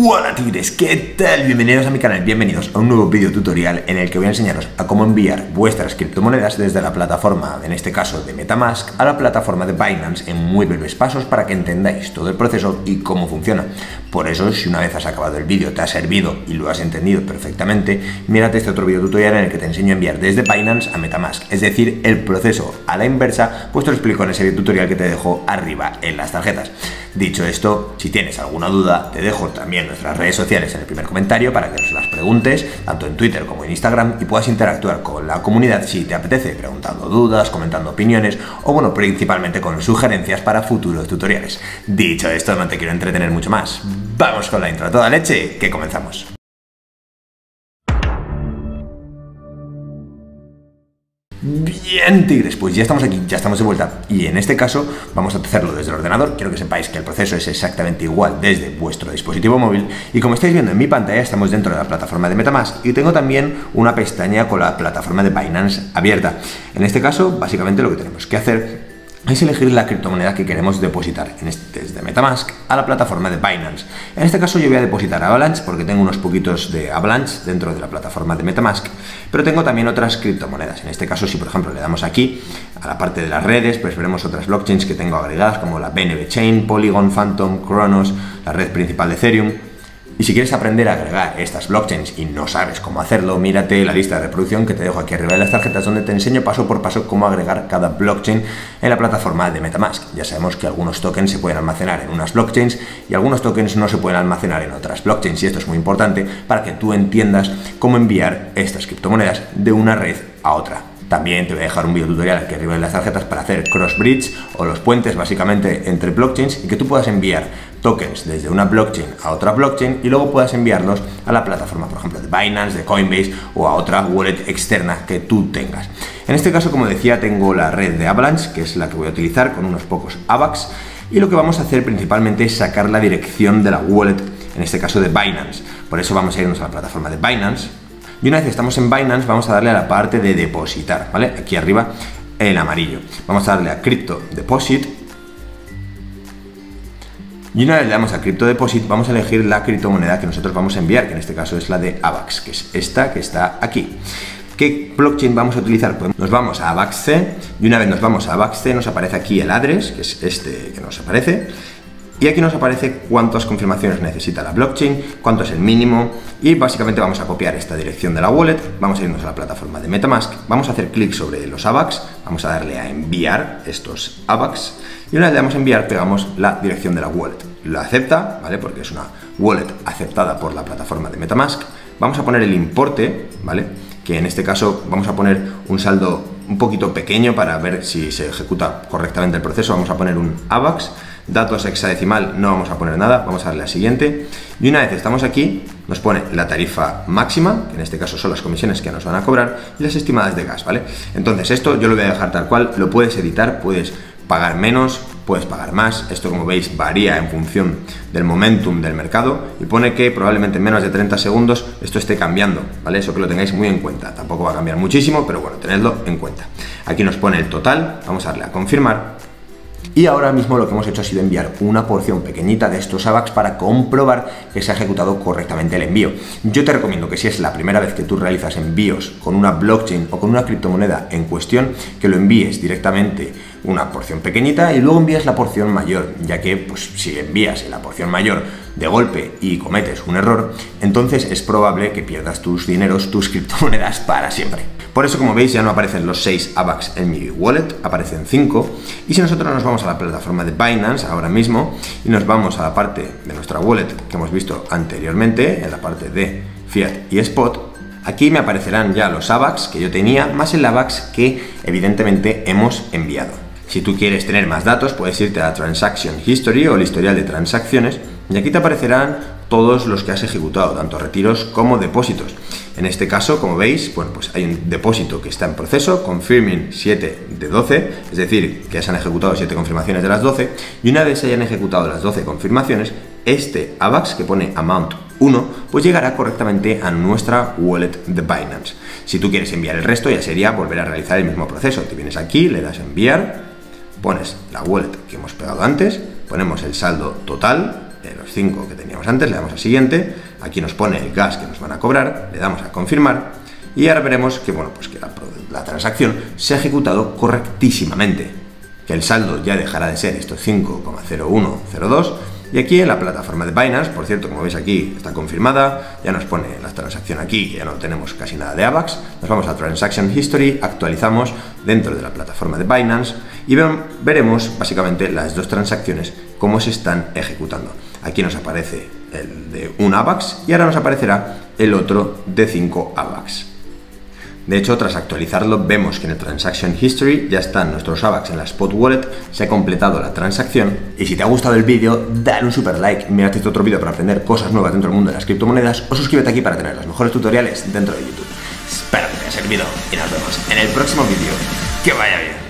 Hola tigres, ¿qué tal? Bienvenidos a mi canal, bienvenidos a un nuevo video tutorial en el que voy a enseñaros a cómo enviar vuestras criptomonedas desde la plataforma, en este caso de Metamask, a la plataforma de Binance en muy breves pasos para que entendáis todo el proceso y cómo funciona. Por eso, si una vez has acabado el vídeo te ha servido y lo has entendido perfectamente, mírate este otro video tutorial en el que te enseño a enviar desde Binance a Metamask, es decir, el proceso a la inversa, pues te lo explico en ese video tutorial que te dejo arriba en las tarjetas. Dicho esto, si tienes alguna duda, te dejo también nuestras redes sociales en el primer comentario para que nos las preguntes, tanto en Twitter como en Instagram, y puedas interactuar con la comunidad si te apetece, preguntando dudas, comentando opiniones o, bueno, principalmente con sugerencias para futuros tutoriales. Dicho esto, no te quiero entretener mucho más. Vamos con la intro a toda leche, que comenzamos. Bien, tigres, pues ya estamos aquí, ya estamos de vuelta. Y en este caso vamos a hacerlo desde el ordenador. Quiero que sepáis que el proceso es exactamente igual desde vuestro dispositivo móvil. Y como estáis viendo en mi pantalla, estamos dentro de la plataforma de Metamask y tengo también una pestaña con la plataforma de Binance abierta. En este caso, básicamente lo que tenemos que hacer es elegir la criptomoneda que queremos depositar en este, desde Metamask a la plataforma de Binance. En este caso yo voy a depositar Avalanche porque tengo unos poquitos de Avalanche dentro de la plataforma de Metamask, pero tengo también otras criptomonedas. En este caso si por ejemplo le damos aquí a la parte de las redes, pues veremos otras blockchains que tengo agregadas como la BNB Chain, Polygon, Phantom, Kronos, la red principal de Ethereum, y si quieres aprender a agregar estas blockchains y no sabes cómo hacerlo, mírate la lista de reproducción que te dejo aquí arriba de las tarjetas donde te enseño paso por paso cómo agregar cada blockchain en la plataforma de Metamask. Ya sabemos que algunos tokens se pueden almacenar en unas blockchains y algunos tokens no se pueden almacenar en otras blockchains y esto es muy importante para que tú entiendas cómo enviar estas criptomonedas de una red a otra. También te voy a dejar un video tutorial aquí arriba en las tarjetas para hacer cross bridge o los puentes básicamente entre blockchains y que tú puedas enviar tokens desde una blockchain a otra blockchain y luego puedas enviarlos a la plataforma, por ejemplo, de Binance, de Coinbase o a otra wallet externa que tú tengas. En este caso, como decía, tengo la red de Avalanche, que es la que voy a utilizar con unos pocos AVAX y lo que vamos a hacer principalmente es sacar la dirección de la wallet, en este caso de Binance. Por eso vamos a irnos a la plataforma de Binance, y una vez que estamos en Binance, vamos a darle a la parte de depositar, ¿vale? Aquí arriba, en amarillo. Vamos a darle a Crypto Deposit. Y una vez le damos a Crypto Deposit, vamos a elegir la criptomoneda que nosotros vamos a enviar, que en este caso es la de AVAX, que es esta que está aquí. ¿Qué blockchain vamos a utilizar? Pues nos vamos a AVAX-C y una vez nos vamos a AVAX-C nos aparece aquí el address, que es este que nos aparece, y aquí nos aparece cuántas confirmaciones necesita la blockchain, cuánto es el mínimo y básicamente vamos a copiar esta dirección de la wallet, vamos a irnos a la plataforma de Metamask, vamos a hacer clic sobre los AVAX, vamos a darle a enviar estos AVAX y una vez le damos a enviar pegamos la dirección de la wallet. Lo acepta, ¿vale? Porque es una wallet aceptada por la plataforma de Metamask. Vamos a poner el importe, ¿vale? Que en este caso vamos a poner un saldo un poquito pequeño para ver si se ejecuta correctamente el proceso. Vamos a poner un AVAX datos hexadecimal no vamos a poner nada, vamos a darle a siguiente. Y una vez estamos aquí, nos pone la tarifa máxima, que en este caso son las comisiones que nos van a cobrar, y las estimadas de gas, ¿vale? Entonces esto yo lo voy a dejar tal cual, lo puedes editar, puedes pagar menos, puedes pagar más, esto como veis varía en función del momentum del mercado y pone que probablemente en menos de 30 segundos esto esté cambiando, ¿vale? Eso que lo tengáis muy en cuenta, tampoco va a cambiar muchísimo, pero bueno, tenedlo en cuenta. Aquí nos pone el total, vamos a darle a confirmar y ahora mismo lo que hemos hecho ha sido enviar una porción pequeñita de estos AVAX para comprobar que se ha ejecutado correctamente el envío. Yo te recomiendo que si es la primera vez que tú realizas envíos con una blockchain o con una criptomoneda en cuestión, que lo envíes directamente una porción pequeñita y luego envías la porción mayor, ya que pues, si envías la porción mayor de golpe y cometes un error, entonces es probable que pierdas tus dineros, tus criptomonedas para siempre. Por eso, como veis, ya no aparecen los 6 AVAX en mi wallet, aparecen 5. Y si nosotros nos vamos a la plataforma de Binance ahora mismo y nos vamos a la parte de nuestra wallet que hemos visto anteriormente, en la parte de Fiat y Spot, aquí me aparecerán ya los AVAX que yo tenía, más el AVAX que evidentemente hemos enviado. Si tú quieres tener más datos, puedes irte a Transaction History o el historial de transacciones y aquí te aparecerán todos los que has ejecutado, tanto retiros como depósitos. En este caso, como veis, bueno, pues hay un depósito que está en proceso, confirming 7 de 12, es decir, que se han ejecutado 7 confirmaciones de las 12, y una vez se hayan ejecutado las 12 confirmaciones, este AVAX que pone amount 1, pues llegará correctamente a nuestra wallet de Binance. Si tú quieres enviar el resto, ya sería volver a realizar el mismo proceso. Te vienes aquí, le das enviar, pones la wallet que hemos pegado antes, ponemos el saldo total, de los 5 que teníamos antes, le damos a siguiente, aquí nos pone el gas que nos van a cobrar, le damos a confirmar y ahora veremos que, bueno, pues que la, la transacción se ha ejecutado correctísimamente, que el saldo ya dejará de ser estos 5,0102 y aquí en la plataforma de Binance, por cierto, como veis aquí está confirmada, ya nos pone la transacción aquí, ya no tenemos casi nada de AVAX, nos vamos a Transaction History, actualizamos dentro de la plataforma de Binance y veremos básicamente las dos transacciones cómo se están ejecutando. Aquí nos aparece el de un AVAX y ahora nos aparecerá el otro de 5 AVAX. De hecho, tras actualizarlo, vemos que en el Transaction History ya están nuestros AVAX en la Spot Wallet, se ha completado la transacción. Y si te ha gustado el vídeo, dale un super like, mírate este otro vídeo para aprender cosas nuevas dentro del mundo de las criptomonedas o suscríbete aquí para tener los mejores tutoriales dentro de YouTube. Espero que te haya servido y nos vemos en el próximo vídeo. ¡Que vaya bien!